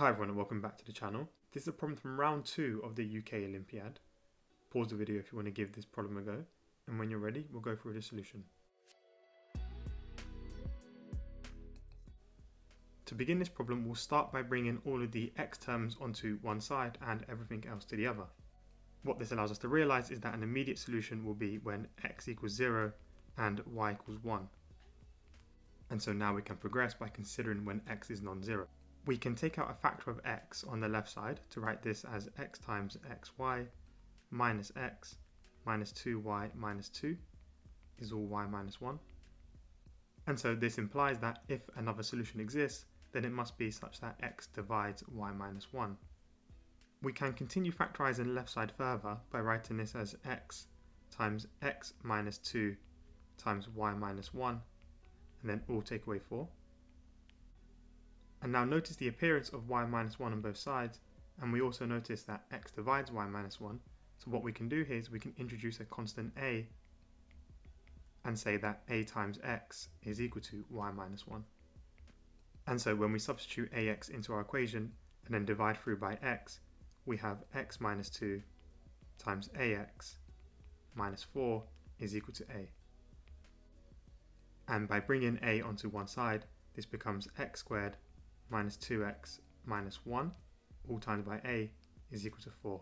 Hi everyone and welcome back to the channel. This is a problem from round 2 of the UK Olympiad. Pause the video if you want to give this problem a go and when you're ready we'll go through the solution. To begin this problem we'll start by bringing all of the x terms onto one side and everything else to the other. What this allows us to realise is that an immediate solution will be when x equals 0 and y equals 1. And so now we can progress by considering when x is non-zero. We can take out a factor of x on the left side to write this as x times xy minus x minus 2y minus 2 is all y minus 1. And so this implies that if another solution exists, then it must be such that x divides y minus 1. We can continue factorising the left side further by writing this as x times x minus 2 times y minus 1 and then all take away 4. And now notice the appearance of y minus 1 on both sides, and we also notice that x divides y minus 1. So what we can do here is we can introduce a constant a and say that a times x is equal to y minus 1. And so when we substitute ax into our equation and then divide through by x, we have x minus 2 times ax minus 4 is equal to a. And by bringing a onto one side, this becomes x squared minus 2x minus 1, all times by a, is equal to 4.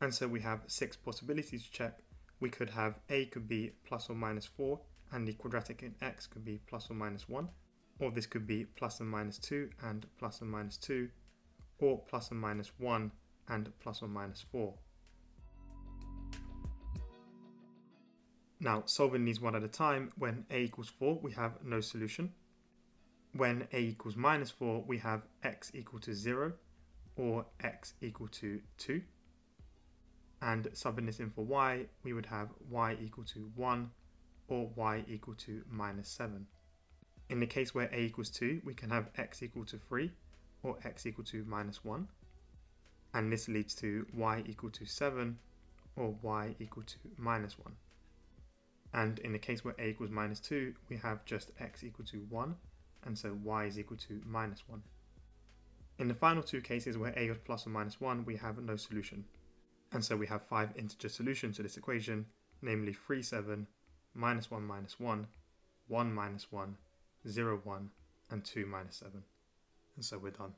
And so we have six possibilities to check. We could have a could be plus or minus 4, and the quadratic in x could be plus or minus 1. Or this could be plus and minus 2 and plus and minus 2, or plus and minus 1 and plus or minus 4. Now, solving these one at a time, when a equals 4, we have no solution. When a equals minus 4, we have x equal to 0 or x equal to 2. And subbing this in for y, we would have y equal to 1 or y equal to minus 7. In the case where a equals 2, we can have x equal to 3 or x equal to minus 1. And this leads to y equal to 7 or y equal to minus 1. And in the case where a equals minus 2, we have just x equal to 1, and so y is equal to minus 1. In the final two cases where a is plus or minus 1, we have no solution. And so we have five integer solutions to this equation, namely 3, 7, minus 1, minus 1, 1, minus 1, 0, 1, and 2, minus 7. And so we're done.